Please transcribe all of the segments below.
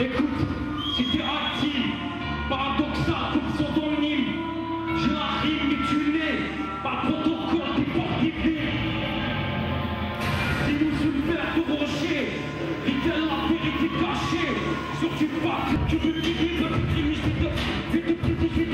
Écoute, si t'es actif, paradoxal comme son domine, je arrive mais tu n'es pas protocole des portifiés. Si nous soulevons ton rocher, vite la vérité cachée, sur du pas, tu veux qu'il vive, tu veux qu'il vive, tu veux qu'il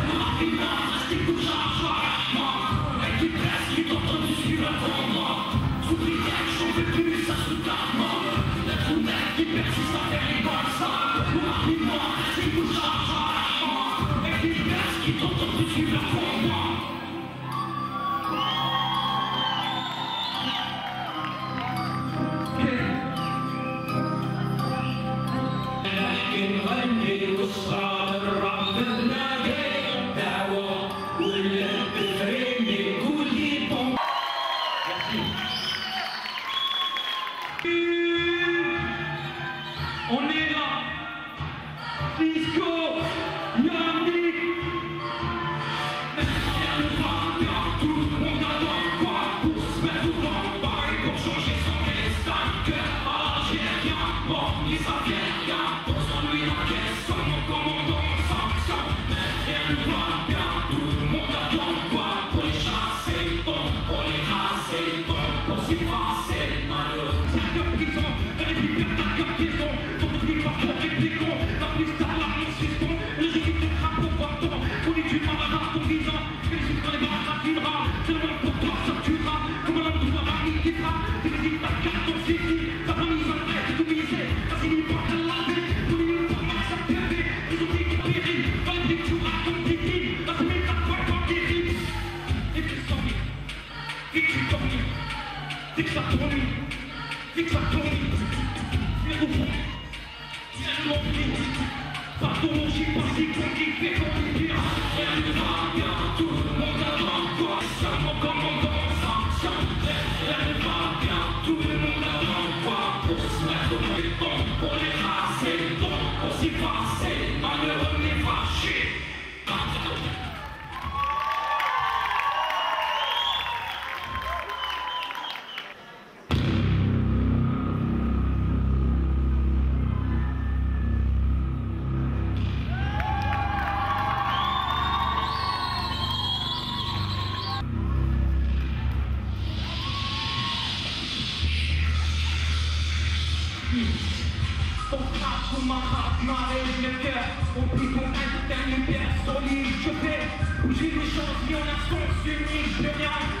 Dziwi się, zmienia skąd, zmieni,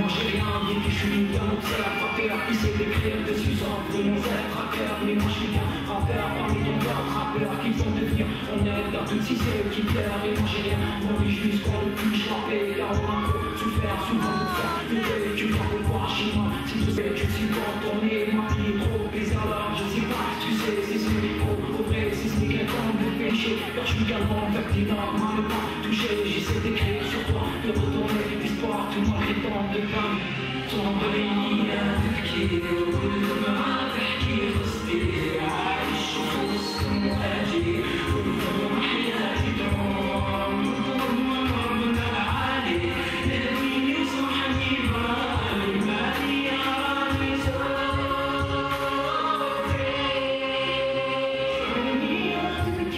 mangé rien, bien que je suis une dame, c'est la frappée, la pisse des crèmes de Suzanne, de mon zèle, traqueur, mélange bien, rappeur, parmi ton cœur, rappeur, qui vont devenir, on aide dans tout si c'est qui perd, mélange rien, on vit jusqu'en le plus charbé, là on a souffert, souvent on fait, une belle, tu viens de voir chez moi, si tu sais, tu suis quand on est, ma vie trop bizarre, je sais pas, tu sais, c'est touché Car je suis galant, en fait énorme, ne pas toucher J'essaie d'écrire sur toi, de retourner l'histoire Tout noir et tant de femme Ton brillant, qui est au bout de ma qui est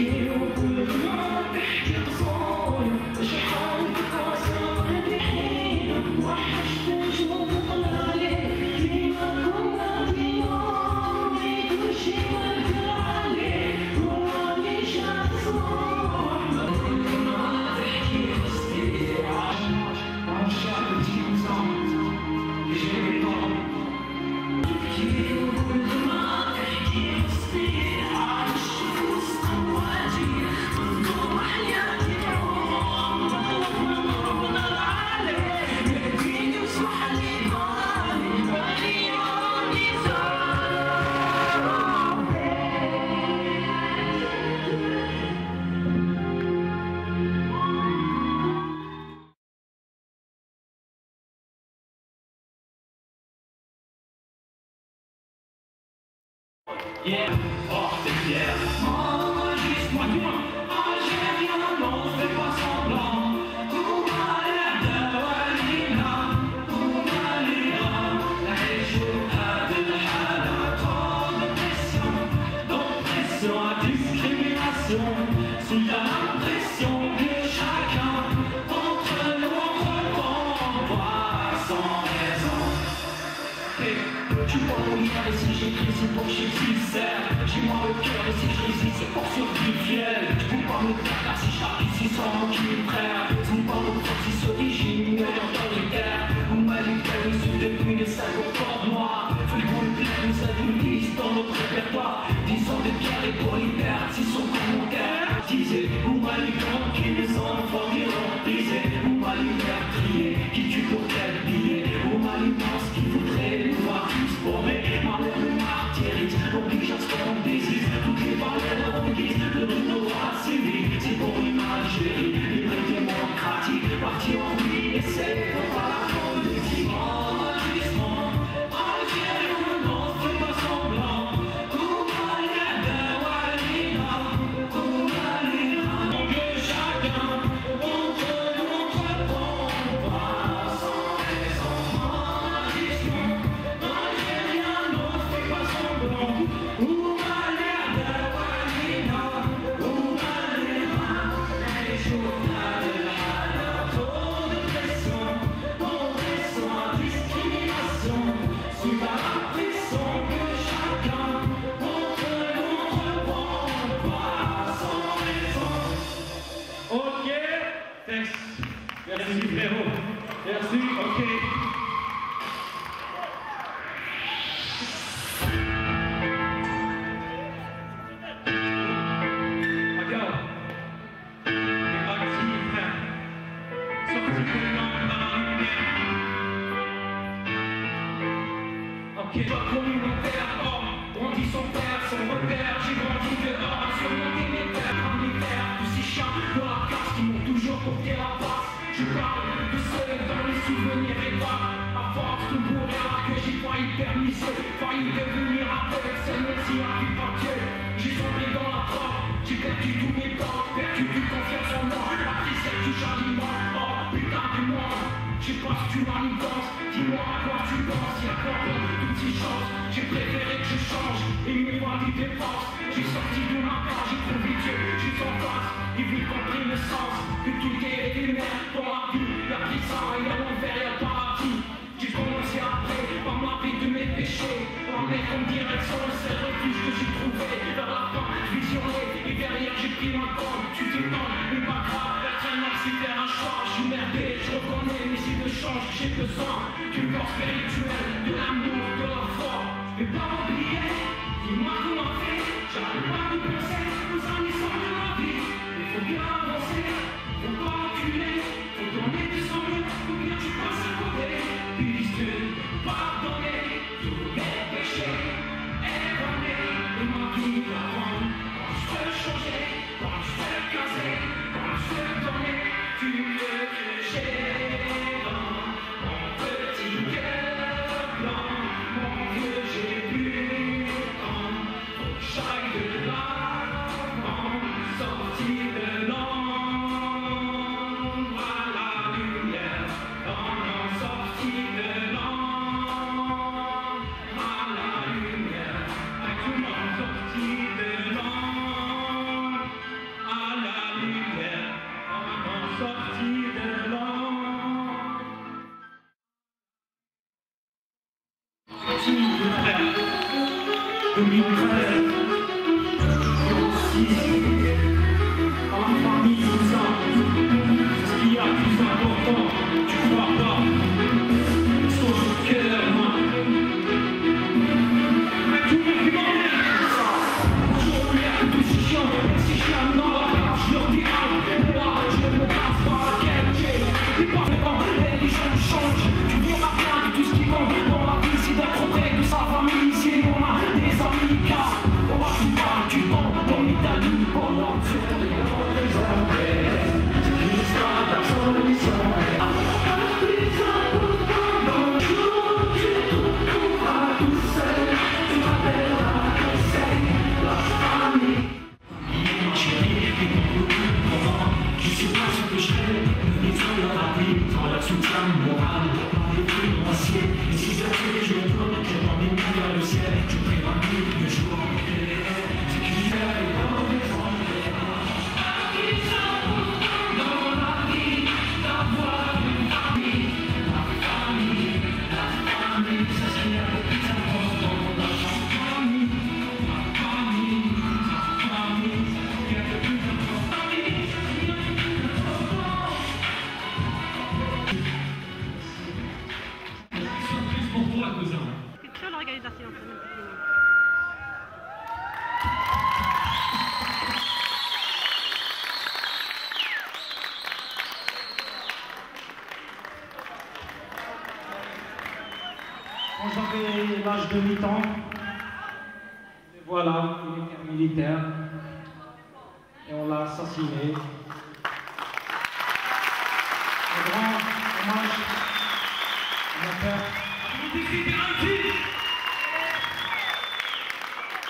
you. Yeah, oh c'est fier. Pas me taire car si j'arrive ici sans aucune frère n'est pas mon force d'origine mais autoritaire Vous sous depuis les pour moi Frigo le nous adoucissent dans notre répertoire Disons de pierre et pour les perdre si son commentaire Disait vous m'avez qui les enfants diront Disait vous tristesse du changement, oh putain de moi. Je sais pas si tu manigances, dis-moi à quoi tu penses, y'a quoi toutes ces choses, j'ai préféré que je change, et mes voix qui dépassent, j'ai sorti de ma cage, j'ai trouvé Dieu, juste en face, il vit compris le sens, que tout est éphémère dans la vie, y'a qui ça, y'a l'enfer, y'a le paradis, j'ai commencé après, par ma vie de mes péchés, en mettre en direction le seul refuge que j'ai trouvé, vers la fin, visionné, et derrière j'ai pris ma gomme, tu t'étonnes, mais pas grave, personne n'a su faire un choix, je suis merdé, je reconnais, mais si de change, j'ai besoin d'une force spirituelle, de l'amour, de la foi, mais pas m'oublier, dis-moi comment faire, j'arrive pas me penser aux années de ma vie, il faut bien avancer, faut pas reculer, faut donner des ennuis, ou bien tu passes à puisse pardonner un grand hommage à ma père.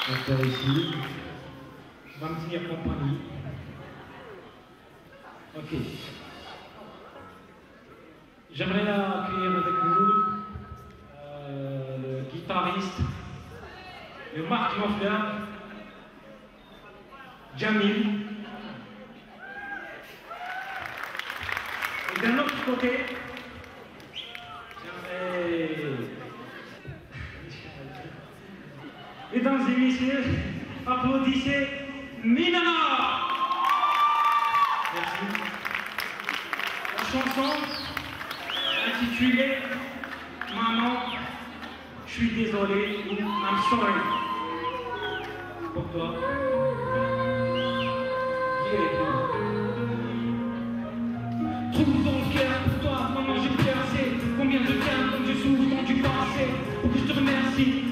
Ma père ici. Je vais me tenir. Ok. J'aimerais accueillir avec nous euh, le guitariste, le Marc Moffler, Jamil. Trouve ton cœur pour toi, maman, j'ai percé. Combien de temps je souffre dans du passé? Pour que je te remercie.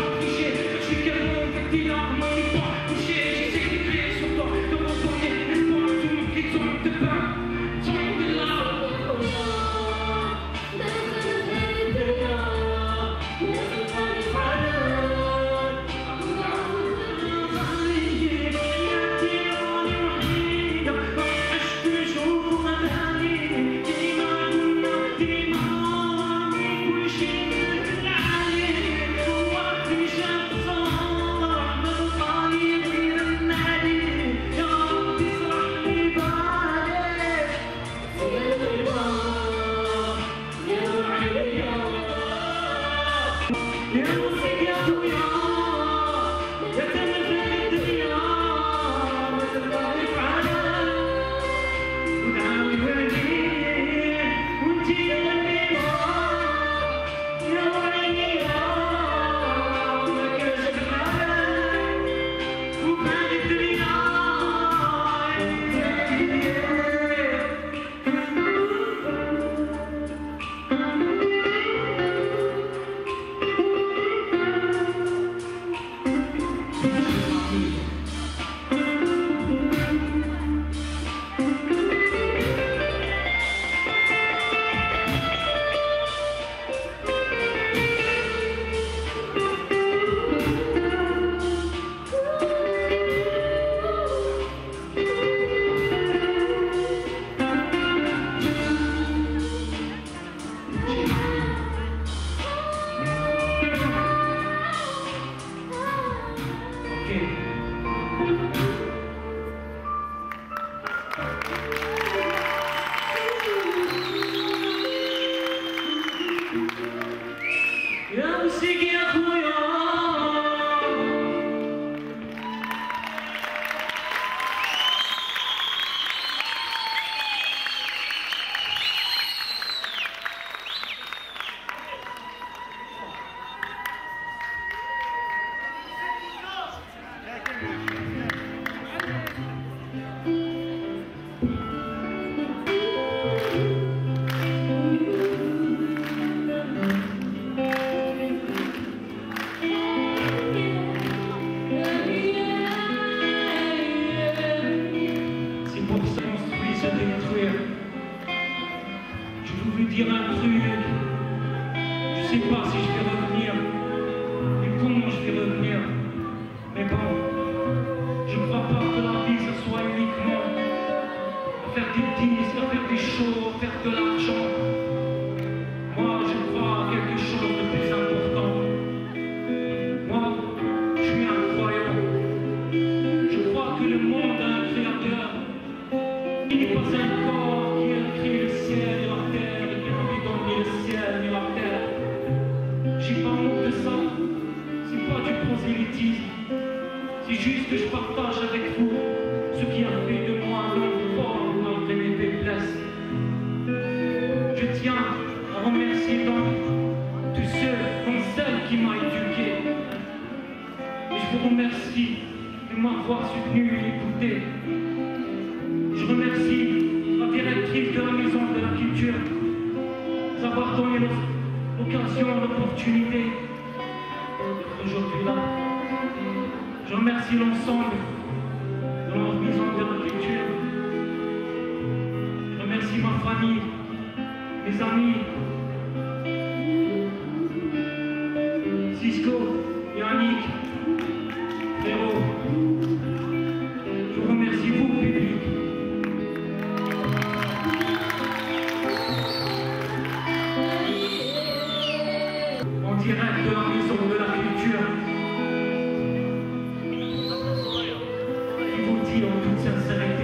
direct de la maison de la culture. Qui vous dit en toute sincérité